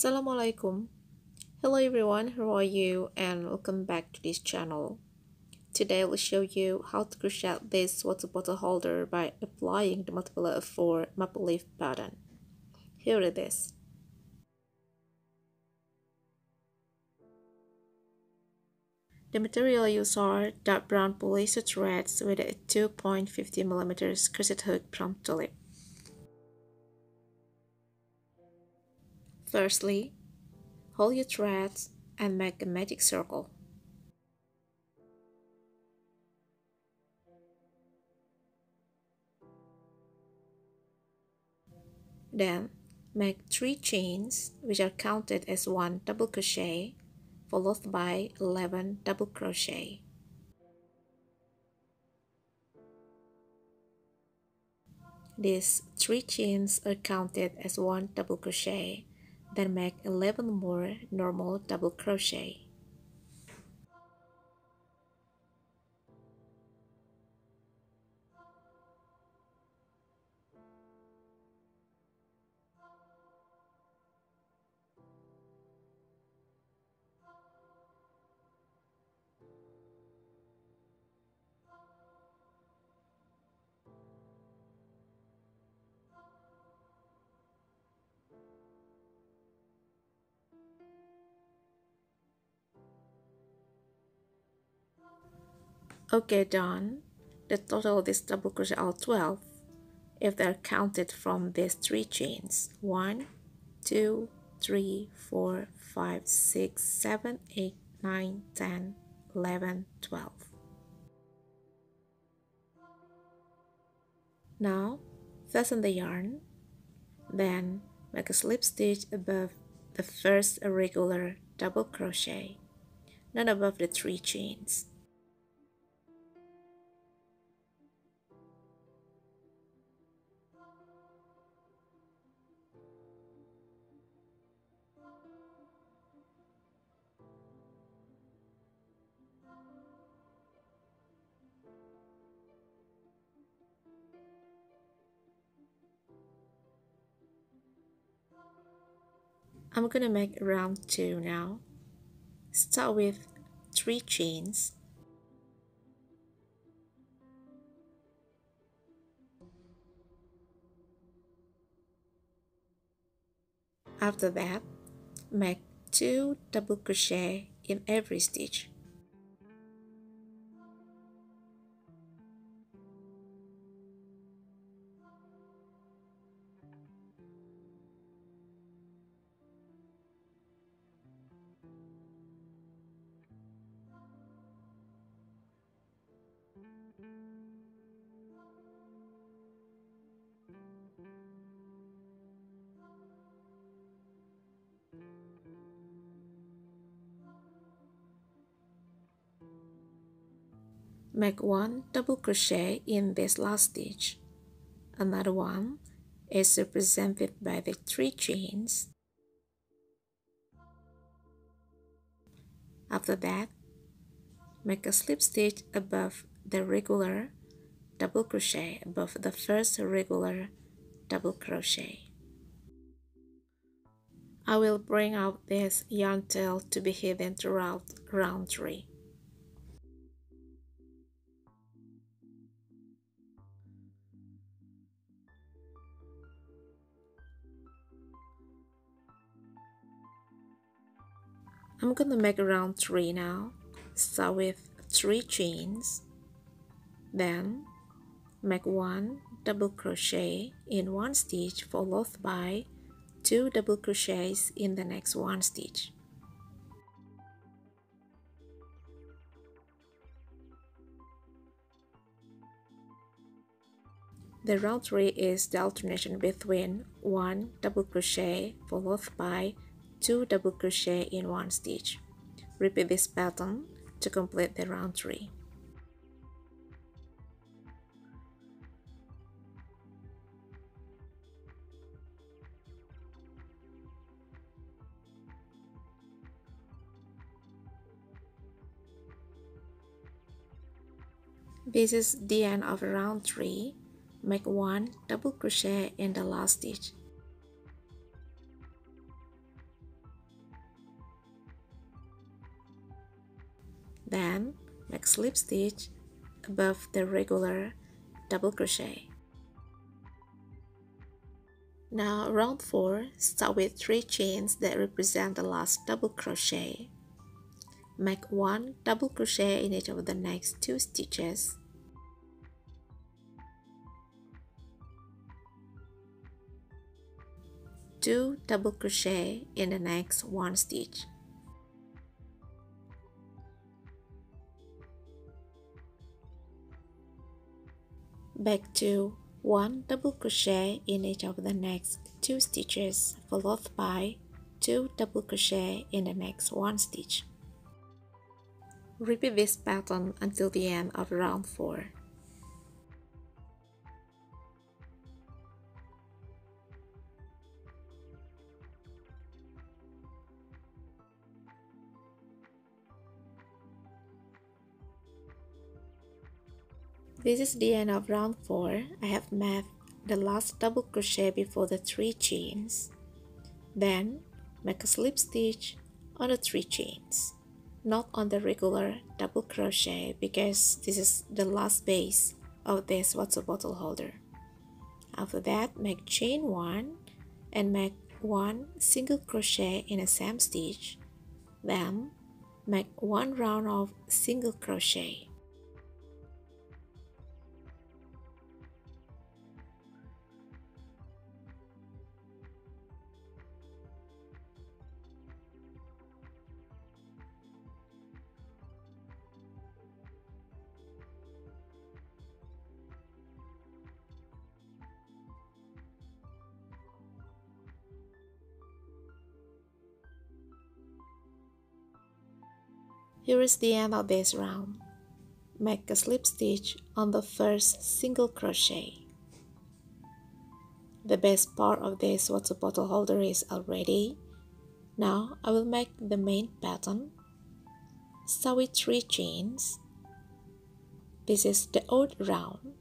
Assalamualaikum. Hello everyone, how are you and welcome back to this channel. Today I will show you how to crochet this water bottle holder by applying the multiplier of 4 maple leaf pattern. Here it is. The material used are dark brown polyester threads with a 2.50mm crescent hook Tulip. Firstly, hold your threads and make a magic circle. Then, make 3 chains which are counted as 1 double crochet followed by 11 double crochet. These 3 chains are counted as 1 double crochet then make 11 more normal double crochet Okay, done. The total of this double crochet are 12 if they're counted from these three chains. 1 2 3 4 5 6 7 8 9 10 11 12 now fasten the yarn. Then make a slip stitch above the first irregular double crochet not above the three chains I'm gonna make round 2 now. Start with 3 chains. After that, make 2 double crochet in every stitch. Make one double crochet in this last stitch. Another one is represented by the three chains. After that, make a slip stitch above the regular double crochet above the first regular double crochet. I will bring out this yarn tail to be hidden throughout round 3. I'm gonna make round 3 now. Start with 3 chains. Then make 1 double crochet in one stitch followed by 2 double crochets in the next one stitch. The round 3 is the alternation between 1 double crochet followed by 2 double crochet in one stitch. Repeat this pattern to complete the round 3. This is the end of round 3. Make 1 double crochet in the last stitch. Then make slip stitch above the regular double crochet. Now round 4, start with 3 chains that represent the last double crochet. Make 1 double crochet in each of the next 2 stitches. Two double crochet in the next one stitch. Back to one double crochet in each of the next two stitches followed by two double crochet in the next one stitch. Repeat this pattern until the end of round 4 This is the end of round 4. I have made the last double crochet before the 3 chains. Then make a slip stitch on the 3 chains, not on the regular double crochet because this is the last base of this water bottle holder. After that, make chain 1 and make 1 single crochet in a same stitch. Then make 1 round of single crochet. Here is the end of this round. Make a slip stitch on the first single crochet. The best part of this water bottle holder is already. Now I will make the main pattern. Sew with 3 chains. This is the odd round.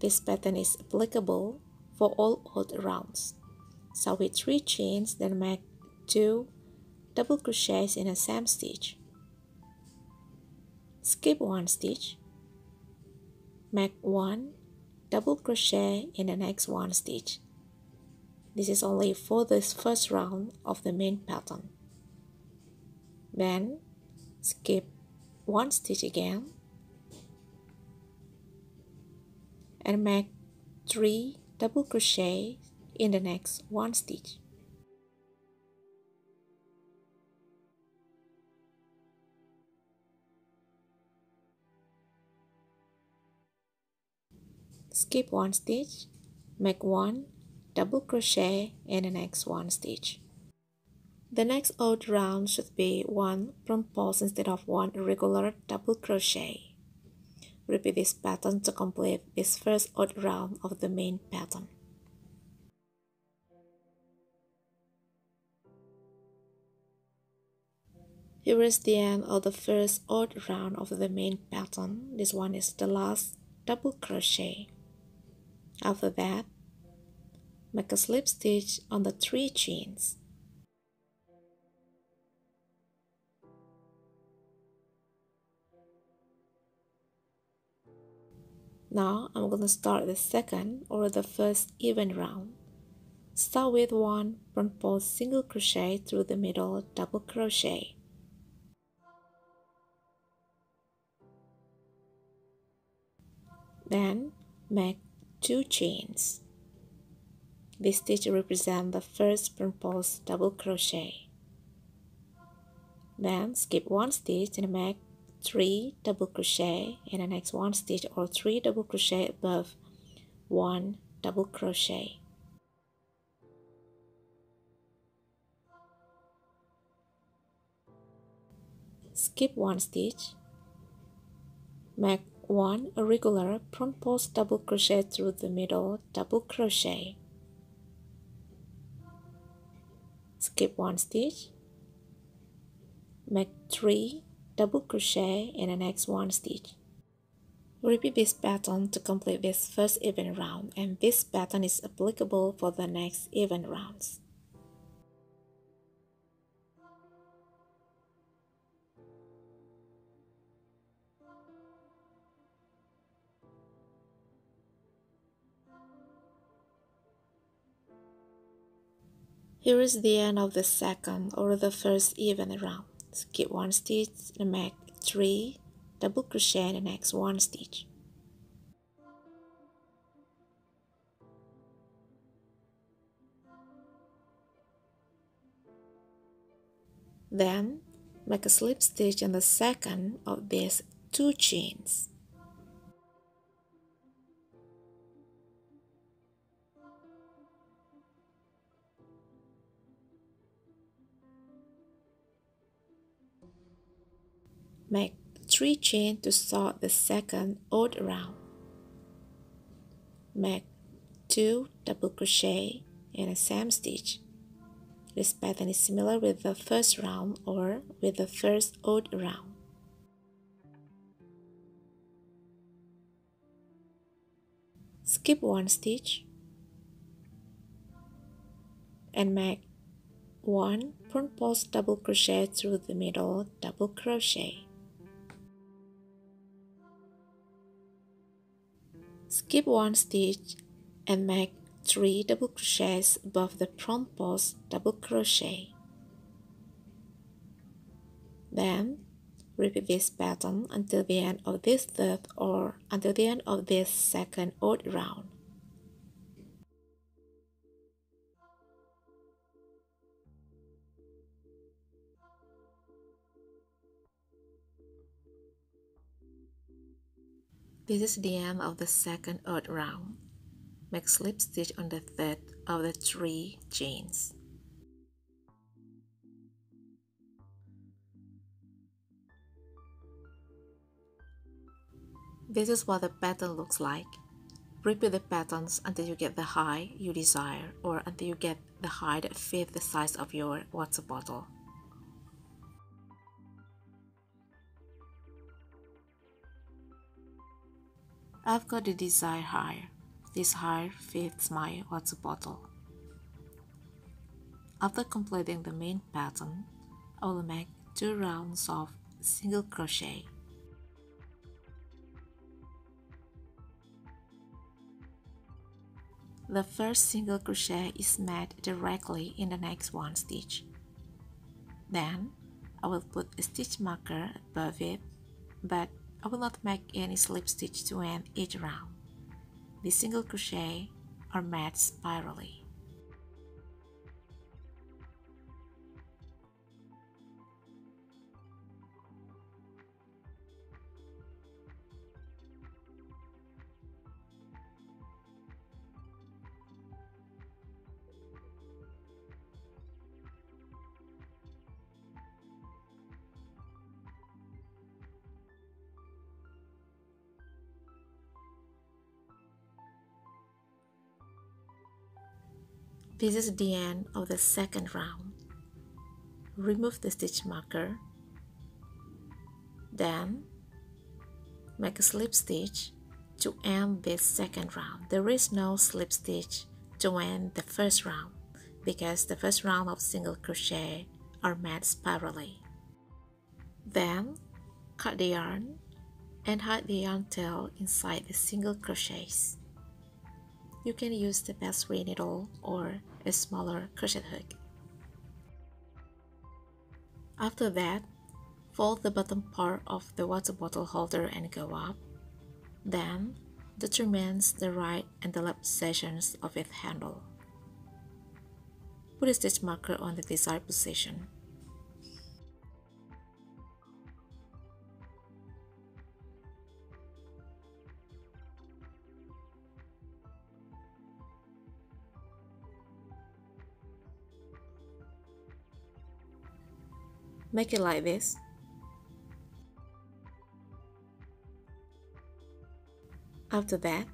This pattern is applicable for all odd rounds. Sew with 3 chains then make 2 double crochets in a same stitch skip one stitch. Make one double crochet in the next one stitch. This is only for this first round of the main pattern. Then skip one stitch again. And make three double crochet in the next one stitch skip one stitch make one double crochet in the next one stitch the next odd round should be one front post instead of one regular double crochet repeat this pattern to complete this first odd round of the main pattern Here is the end of the first odd round of the main pattern. This one is the last double crochet. After that, make a slip stitch on the three chains. Now I'm going to start the second or the first even round. Start with one front post single crochet through the middle double crochet. Then make two chains. This stitch represents the first post double crochet. Then skip one stitch and make three double crochet in the next one stitch or three double crochet above one double crochet. Skip one stitch, make one irregular front post double crochet through the middle double crochet. Skip one stitch. Make three double crochet in the next one stitch. Repeat this pattern to complete this first even round and this pattern is applicable for the next even rounds Here is the end of the second or the first even round. Skip one stitch and make 3 double crochet in the next one stitch. Then make a slip stitch in the second of these two chains. Make 3 chain to start the second odd round. Make 2 double crochet in a same stitch. This pattern is similar with the first round or with the first odd round. Skip one stitch and make one front post double crochet through the middle double crochet. Skip one stitch and make 3 double crochets above the front post double crochet. Then repeat this pattern until the end of this third or until the end of this second odd round. This is the end of the second odd round. Make slip stitch on the third of the three chains. This is what the pattern looks like. Repeat the patterns until you get the height you desire or until you get the height that fits the size of your water bottle. I've got the desired height. This height fits my water bottle. After completing the main pattern, I will make two rounds of single crochet. The first single crochet is made directly in the next one stitch. Then, I will put a stitch marker above it, but I will not make any slip stitch to end each round. The single crochet are made spirally. This is the end of the second round. Remove the stitch marker. Then make a slip stitch to end this second round. There is no slip stitch to end the first round because the first round of single crochet are made spirally. Then cut the yarn and hide the yarn tail inside the single crochets. You can use the best needle or a smaller crochet hook. After that, fold the bottom part of the water bottle holder and go up. Then, determine the right and the left sections of its handle. Put a stitch marker on the desired position. Make it like this. After that,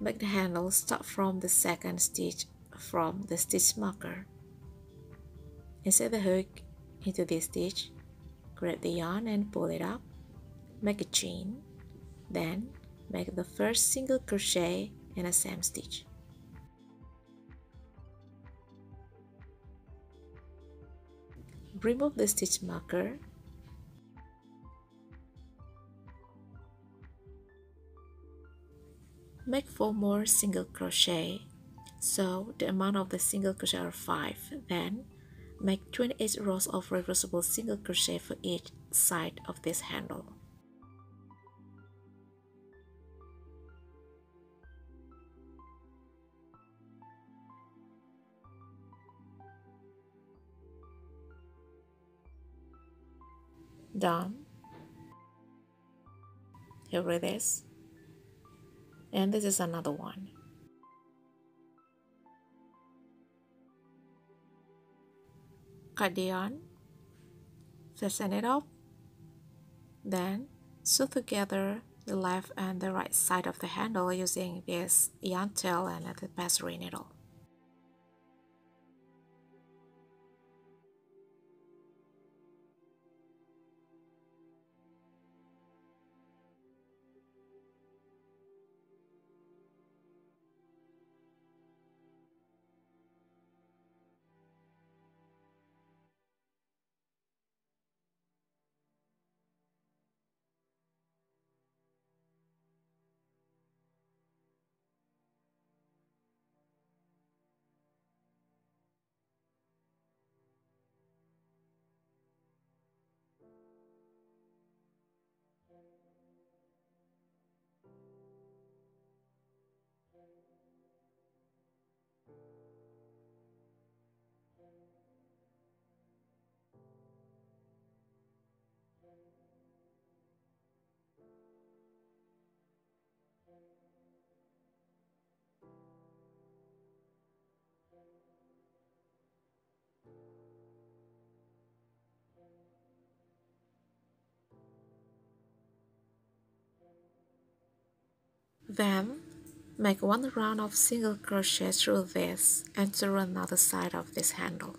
make the handle start from the second stitch from the stitch marker. Insert the hook into this stitch, grab the yarn and pull it up, make a chain, then make the first single crochet in a same stitch. Remove the stitch marker make 4 more single crochet So the amount of the single crochet are 5. Then make 28 rows of reversible single crochet for each side of this handle. Done. Here it is. And this is another one. cut the yarn, fasten it up, then sew together the left and the right side of the handle using this yarn tail and a tapestry needle. Then, make one round of single crochet through this and through another side of this handle.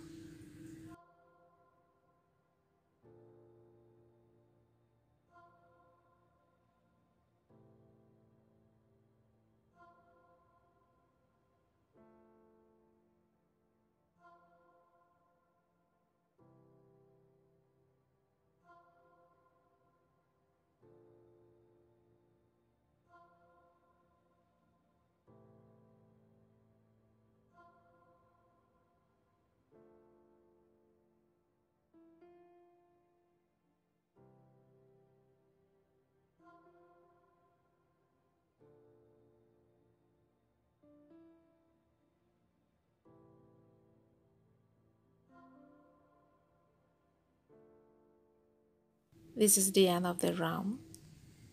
This is the end of the round.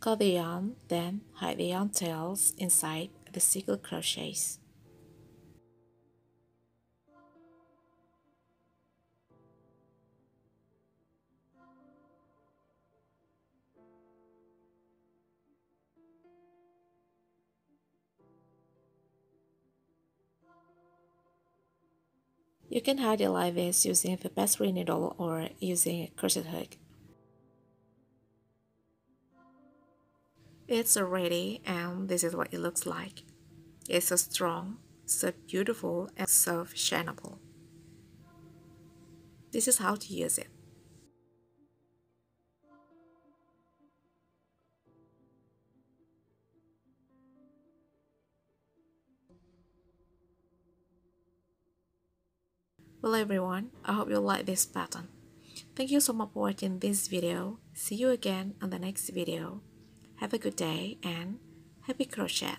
Cut the yarn, then hide the yarn tails inside the single crochets. You can hide it like this using the tapestry needle or using a crochet hook. It's ready and this is what it looks like. It's so strong, so beautiful and so fashionable. This is how to use it. Well everyone, I hope you like this pattern. Thank you so much for watching this video. See you again on the next video. Have a good day and happy crochet!